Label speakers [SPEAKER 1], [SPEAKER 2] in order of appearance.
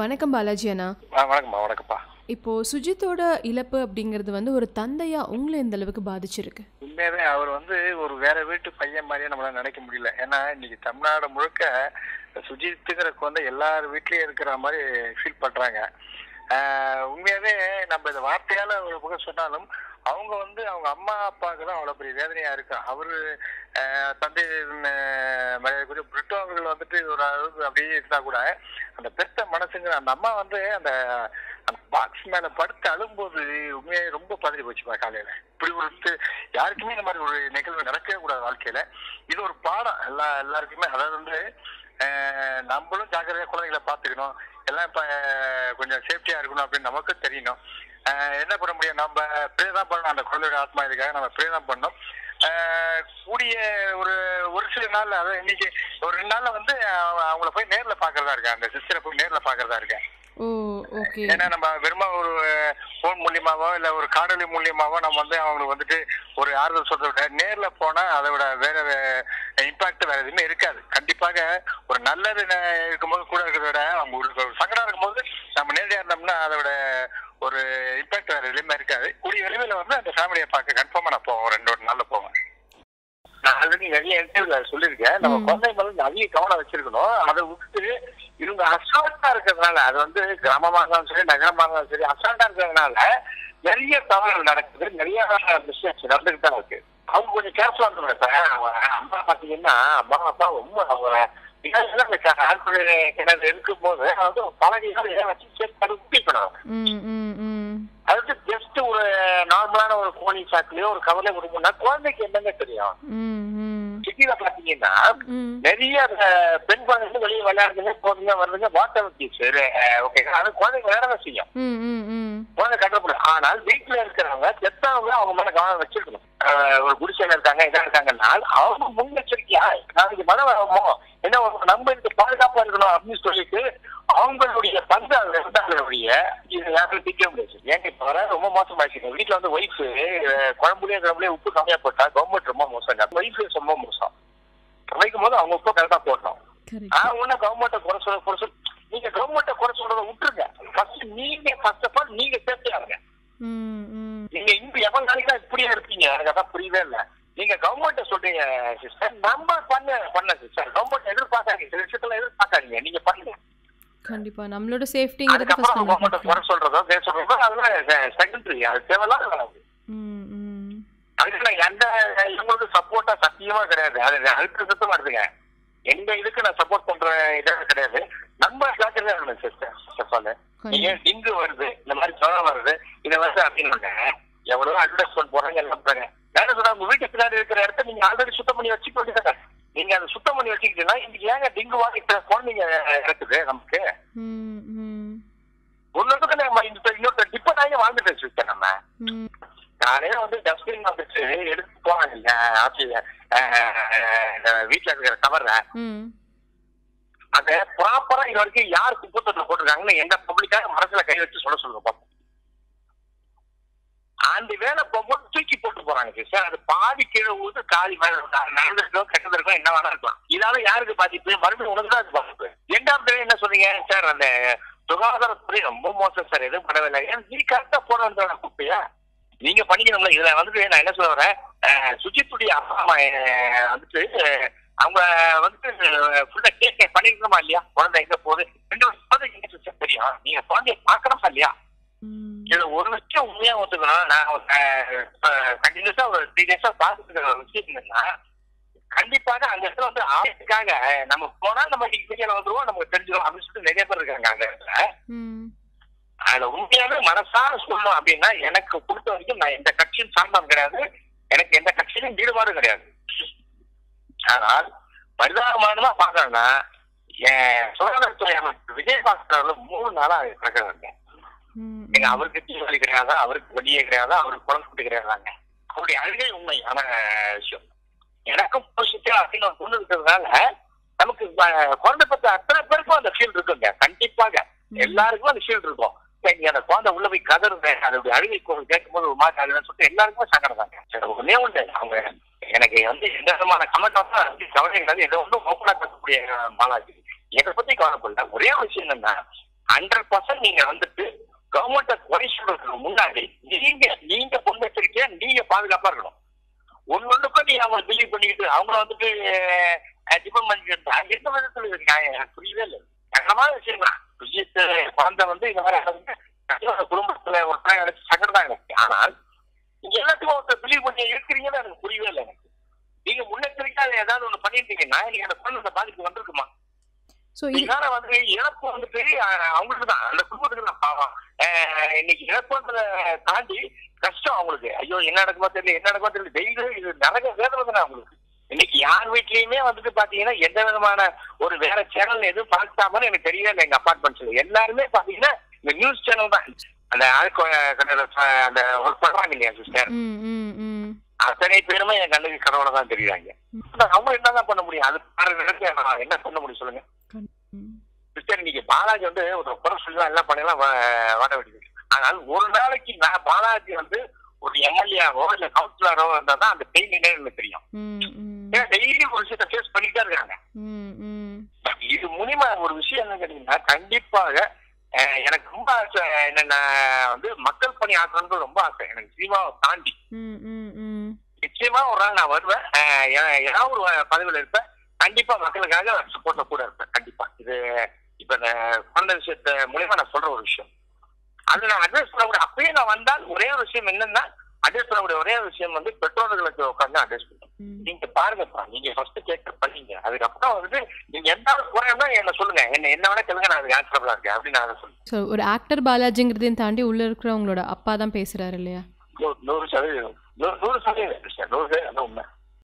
[SPEAKER 1] வணக்கம் பாலாஜி அண்ணா.
[SPEAKER 2] வணக்கம்மா வணக்கம்ப்பா.
[SPEAKER 1] இப்போ சுஜித்தோட இழப்பு அப்படிங்கிறது வந்து ஒரு தந்தையா உங்களை எந்த அளவுக்கு பாதிச்சிருக்கு?
[SPEAKER 2] உண்மையாவே அவர் வந்து ஒரு வேற வீட்டு பையன் மாதிரியே நம்மளால நினைக்க முடியல. ஏன்னா இன்னைக்கு தமிழ்நாடு முழுக்க சுஜித்துங்கிற குழந்தை எல்லார் வீட்லயும் இருக்கிற மாதிரி ஃபீல் பண்றாங்க. உண்மையாவே நம்ம இந்த வார்த்தையால ஒரு பக்கம் சொன்னாலும் அவங்க வந்து அவங்க அம்மா அப்பாவுக்கு தான் அவ்வளவு பெரிய வேதனையா இருக்கு. அவரு தந்தை ஆஹ் அவர்கள் வந்துட்டு ஒரு அளவுக்கு அப்படியே இருந்தா கூட அந்த பெத்த மனசுங்கிற அந்த அம்மா வந்து அந்த அந்த பாக்ஸ் மேல படுத்து அழும்போது உண்மையே ரொம்ப பதறி போச்சுப்பா காலையில. இப்படி ஒரு யாருக்குமே இந்த மாதிரி ஒரு நிகழ்வு நடக்கவே கூடாது வாழ்க்கையில. இது ஒரு பாடம். எல்லா எல்லாருக்குமே அதாவது வந்து ஆஹ் நம்மளும் ஜாக்கிரதையா குழந்தைகளை பாத்துக்கணும் எல்லாம் இப்ப கொஞ்சம் சேஃப்டியா இருக்கணும் அப்படின்னு நமக்கு தெரியணும். என்ன பண்ண முடியும்? நம்ம ப்ரே தான் பண்ணணும். அந்த குழந்தையோட ஆத்மா இதுக்காக நம்ம ப்ரே தான் பண்ணணும். கூடிய ஒரு ஒரு சில நாள் அதாவது இன்னைக்கு ஒரு ரெண்டு நாள்ல வந்து அவ- அவங்கள போய் நேர்ல பாக்குறதா இருக்கேன். அந்த சிஸ்டரை போய் நேர்ல பாக்குறதா இருக்கேன். ஏன்னா நம்ம வெறுமா ஒரு போன் மூலியமாவோ இல்ல ஒரு காணொலி மூலியமாவோ நம்ம வந்து அவங்களுக்கு வந்துட்டு ஒரு ஆறுதல் சொல்றதை விட நேர்ல போனா அதை விட வேற இம்பாக்ட் வேற எதுவுமே இருக்காது. கண்டிப்பாக ஒரு நல்லது இருக்கும்போது கூட இருக்கிறத விட அவங்க ஒரு சங்கடம் இருக்கும்போது நம்ம நேரடியா இருந்தோம்னா அதோட ஒரு இம்பாக்ட் வேற எதுவுமே இருக்காது. கூடிய விரைவில் வந்து அந்த ஃபேமிலியை பார்க்க கன்ஃபார்மா நான் போவோம். ரெண்டு ஒரு நாள்ல நிறைய இன்டர்வியூல சொல்லியிருக்கேன். நம்ம. குழந்தை மேல நிறைய கவனம் வச்சிருக்கணும். அதை விட்டு இவங்க அசால்ட்டா இருக்கிறதுனால அது வந்து கிராமமா இருந்தாலும் சரி நகரமா இருந்தாலும் சரி அசால்ட்டா இருக்கிறதுனால நிறைய தவறுகள் நடக்குது. நிறைய மிஸ்டேக்ஸ் நடந்துகிட்டு தான் இருக்கு. அவங்க கொஞ்சம் கேர்ஃபுல்லா இருக்கணும். இப்ப அவங்க அம்மா பாத்தீங்கன்னா அம்மா அப்பா ரொம்ப அவங்க கிணறு இருக்கும் போது வந்து இதை வச்சு சேர்த்து அது அதுக்கு ஜஸ்ட் ஒரு நார்மலான ஒரு கோழி சாக்குலயோ ஒரு கவலை விடுமுன்னா குழந்தைக்கு என்னங்க தெரியும்? சிட்டியில பாத்தீங்கன்னா நிறைய பெண் குழந்தைங்க வெளியே விளையாடுதுங்க போதுங்க வருதுங்க வாட்டர் கீஸ் ஓகே அது குழந்தைங்க விளையாட செய்யும்? குழந்தை கட்டுப்படும் ஆனால் வீட்டுல இருக்கிறவங்க பெத்தவங்க அவங்க மேல கவனம் வச்சிருக்கணும். ஒரு குடிசையில இருக்காங்க இதா இருக்காங்கன்னா அவங்க முன்னெச்சரிக்கையா நாளைக்கு மழை வரமோ என்ன நம்ம இதுக்கு பாதுகாப்பா இருக்கணும் அப்படின்னு சொல்லிட்டு அவங்களுடைய பங்கு அதுல இருந்தாங்களுடைய இது யாரும் திக்க முடியாது. ஏங்க இப்ப வர ரொம்ப மோசமாயிடுச்சு வீட்டுல வந்து ஒய்ஃப் குழம்புலயே குழம்புலயே உப்பு கம்மியா போட்டா கவர்மெண்ட் ரொம்ப மோசம். ஒய்ஃப் ரொம்ப மோசம். சமைக்கும் போது அவங்க உப்பு கரெக்டா போடணும். ஆஹ் ஒண்ணு கவர்மெண்ட்டை குறை சொல்ல குறை சொல்ல நீங்க கவர்மெண்ட்டை குறை சொல்றதை விட்டுருங்க. ஃபர்ஸ்ட் நீங்க ஃபர்ஸ்ட் ஆஃப் ஆல் நீங்க சேஃப்டியா இருங்க. நீங்க இந்த எவன் நாளைக்கு தான் இப்படியே இருப்பீங்க? எனக்கு அதான் புரியவே இல்லை. நீங்க கவர்மெண்ட்டை சொல்றீங்க சிஸ்டர் நம்ம பண்ண பண்ண சிஸ்டர் கவர்மெண்ட் எதிர்பார்க்காதீங்க. சில விஷயத்துல எதிர்பார்க்காதீங்க. நீங்க பண்ணுங்க
[SPEAKER 1] கண்டிப்பா. நம்மளோட சேஃப்டிங்கிறது ஃபர்ஸ்ட்
[SPEAKER 2] கவர்மெண்ட்டை குறை சொல்றதோ பேச சொல்றதோ அதெல்லாம் செகண்டரி அது தேவையில்லாத வேலை அது.
[SPEAKER 1] ம் ம்.
[SPEAKER 2] அதுக்கு எந்த இவங்களுக்கு சப்போர்ட்டா சத்தியமா கிடையாது. அது அழுத்த சுத்தமா இருக்குங்க எந்த இதுக்கு நான் சப்போர்ட் பண்ற இடம் கிடையாது. நம்ம ஜாக்கிரதையா இருக்கணும் சிஸ்டர் சிஸ்டர் நீங்க டிங்கு வருது இந்த மாதிரி ஜுரம் வருது இதை வருது அப்படின்னு எவ்வளவு அட்வர்டைஸ்மெண்ட் போடுறாங்க எல்லாம் போறாங்க வேற சொல்ற உங்க வீட்டு பின்னாடி இருக்கிற இடத்த நீங்க ஆல்ரெடி சுத்தம் பண்ணி வச்சுக்க வேண்டியதாங்க நீங்க அதை சுத்தம் பண்ணி வச்சுக்கிட்டீங்கன்னா இன்னைக்கு ஏங்க டிங்கு வாங்கி குழந்தைங்க இருக்குது நமக்கு? ஆச்சு வீட்டுல இருக்கிற கவரை
[SPEAKER 1] ம்.
[SPEAKER 2] அத ப்ராப்பரா இது வரைக்கும் யார் குப்பத்தொட்டில் போட்டிருக்காங்கன்னு பப்ளிக்காக மனசுல கை வச்சு சொல்ல சொல்லுங்க பாப்போம் அந்த வேலை போகும்போது தூக்கி போட்டு போறாங்க சிஸ்டர் அது பாதி கீழே ஊத்து காதி மேல நடந்திருக்கோம் கெட்டது இருக்கும் என்ன வேணா இருக்கலாம். இதால யாருக்கு பாதிப்பு? மறுபடியும் உனக்கு தான் அது பாதிப்பு. ரெண்டாவது என்ன சொன்னீங்க? சார் அந்த சுகாதாரத்துறை ரொம்ப மோசம் சார். எதுவும் பண்ணவில்லை ஏன் நீ கரெக்டா போட வந்தோட குப்பையா நீங்க பண்ணிக்கணும்ல. இதுல வந்துட்டு நான் என்ன சொல்ல வரேன்? சுஜித்துடைய அப்பா அம்மா வந்துட்டு அவங்க வந்துட்டு ஃபுல்லா கேக் பண்ணிருக்கணுமா இல்லையா? குழந்தை எங்க போகுது? ரெண்டு வருஷம் தெரியும்? நீங்க குழந்தைய பாக்கணுமா இல்லையா?
[SPEAKER 1] ம்.
[SPEAKER 2] இது ஒரு விஷயம் உண்மையா ஒத்துக்கணும் நான் கண்டினியூஸா ஒரு த்ரீ டேஸா இருக்கிற ஒரு விஷயம் என்னன்னா கண்டிப்பாக அந்த இடத்துல வந்து ஆயத்துக்காக நம்ம போனா நம்ம டிகிரியில வந்துருவோம் நமக்கு தெரிஞ்சிடும் அப்படின்னு சொல்லிட்டு நிறைய பேர் இருக்காங்க அந்த இடத்துல. அதுல உண்மையாவே மனசார சொல்லணும் அப்படின்னா எனக்கு பொறுத்த வரைக்கும் நான் எந்த கட்சியும் சார்ந்தவன் கிடையாது. எனக்கு எந்த கட்சியிலும் ஈடுபாடும் கிடையாது. ஆனால் பரிதாபமானதா பாக்கணும்னா என் சுகாதாரத்துறை அமைச்சர் விஜயபாஸ்கர் மூணு நாளா
[SPEAKER 1] ம்
[SPEAKER 2] நீங்க அவருக்கு தீபாவளி கிடையாதா? அவருக்கு வெளியே கிடையாதா? அவருக்கு குழந்தை குட்டி கிடையாதாங்க அவருடைய அழுகை உண்மையான விஷயம். எனக்கும் போஷிச்சு அப்படின்னு ஒரு பொண்ணு இருக்கிறதுனால நமக்கு குழந்தை பத்த அத்தனை பேருக்கும் அந்த ஃபீல் இருக்குங்க. கண்டிப்பாக. எல்லாருக்கும் அந்த ஃபீல் இருக்கும். நீ அந்த குழந்தை உள்ள போய் கதறுங்க அதோட அழுகை குரல் கேட்கும்போது ஒரு மாதிரி அழுதுன்னு சொல்லிட்டு எல்லாருக்குமே சங்கடம் தாங்க சரி ஒன்னே உண்டு அவங்க எனக்கு வந்து எந்த விதமான கமெண்ட் கவலை கிடையாது. எதை ஒன்றும் ஓப்பனா பேசக்கூடிய மாலாஜி எதை பத்தி கவலைப்படல ஒரே விஷயம் என்னன்னா ஹண்ட்ரட் பர்சன்ட் நீங்க வந்துட்டு கவர்மெண்ட்டை குறை சொல்றதுக்கு முன்னாடி நீங்க நீங்க பொண்ணு வச்சிருக்கீங்க நீங்க பாதுகாப்பா இருக்கணும். ஒன்னொன்னுக்கும் நீ அவங்க பிலீவ் பண்ணிக்கிட்டு அவங்கள வந்துட்டு டிபெண்ட் பண்ணிக்கிட்டு எந்த விதத்துல இது எனக்கு புரியவே இல்லை. சங்கடமான விஷயம் தான் சுஜித் குழந்தை வந்து இந்த மாதிரி குடும்பத்துல ஒரு பையன் நினைச்சு சங்கடம் தான் எனக்கு. ஆனால் நீங்க எல்லாத்துக்கும் ஒருத்தர் பிலீவ் பண்ணி இருக்கிறீங்கன்னு எனக்கு புரியவே இல்லை எனக்கு. நீங்க முன்னெச்சரிக்கையா ஏதாவது ஒண்ணு பண்ணிருந்தீங்கன்னா நீங்க அந்த குழந்தை அந்த பாதிப்பு வந்திருக்குமா? இதனால வந்து இழப்பு வந்துட்டு அவங்களுக்கு தான் அந்த குடும்பத்துக்கு தான் பாவம் இன்னைக்கு இழப்புன்றத தாண்டி கஷ்டம் அவங்களுக்கு. ஐயோ என்ன நடக்குமோ தெரியல என்ன நடக்குமோ தெரியல. டெய்லி இது நரக வேதனை தானே அவங்களுக்கு. இன்னைக்கு யார் வீட்லயுமே வந்துட்டு பாத்தீங்கன்னா எந்த விதமான ஒரு வேற சேனல் எதுவும் பார்க்காம எனக்கு தெரியவே இல்லை எங்க அப்பார்ட்மெண்ட்ஸ்ல எல்லாருமே பாத்தீங்கன்னா இந்த நியூஸ் சேனல் தான். அந்த அந்த ஒர்க் பண்றாங்க இல்லையா சிஸ்டர் அத்தனை பேருமே என் கண்ணுக்கு கடவுளை தான் தெரியுறாங்க. அவங்க என்னதான் பண்ண முடியும்? அது என்ன பண்ண முடியும் சொல்லுங்க. சிஸ்டர் இன்னைக்கு பாலாஜி வந்து ஒரு குறை சொல்லி எல்லாம் பண்ணலாம் வாட வேண்டியது. ஆனால் ஒரு நாளைக்கு நான் பாலாஜி வந்து ஒரு எம்எல்ஏவோ இல்ல கவுன்சிலரோ இருந்தா தான் அந்த பெயின் என்னன்னு தெரியும். ஏன்னா டெய்லி ஒரு விஷயத்த ஃபேஸ் பண்ணிட்டே இருக்காங்க. இது மூலியமா ஒரு விஷயம் என்ன கேட்டீங்கன்னா கண்டிப்பாக எனக்கு ரொம்ப ஆசை என்னென்ன வந்து மக்கள் பணி ஆற்றணும் ரொம்ப ஆசை. எனக்கு சினிமாவை தாண்டி. நிச்சயமா ஒரு நாள் நான் வருவேன். ஏதாவது ஒரு பதவியில் இருப்பேன். கண்டிப்பா மக்களுக்காக சப்போர்ட்ல கூட இருப்பேன். கண்டிப்பா. இது இப்ப குழந்தை விஷயத்த மூலியமா நான் சொல்ற ஒரு விஷயம். அது நான் அட்வைஸ் பண்ணக்கூடிய அப்பயே நான் வந்தால் ஒரே ஒரு விஷயம் என்னன்னா அட்வைஸ் பண்ணக்கூடிய ஒரே ஒரு விஷயம் வந்து பெற்றோர்களுக்கு உட்காந்து அட்வைஸ் நீங்க பாருங்கப்பா நீங்க ஃபர்ஸ்ட் கேட்க பண்ணீங்க. அதுக்கப்புறம் வந்து நீங்க எந்த குறையம்னா என்ன சொல்லுங்க. என்ன என்ன வேணா கேளுங்க. நான் அதுக்கு ஆன்சரபிளா இருக்கேன். அப்படின்னு நான் சொல்லுவேன்
[SPEAKER 1] ஒரு ஆக்டர் பாலாஜிங்கிறதையும் தாண்டி உள்ள இருக்கிறவங்களோட அப்பா தான் பேசுறாரு இல்லையா?
[SPEAKER 2] நூறு- சதவீதம். நூறு சதவீதம் நூறு சதவீதம். உண்மை.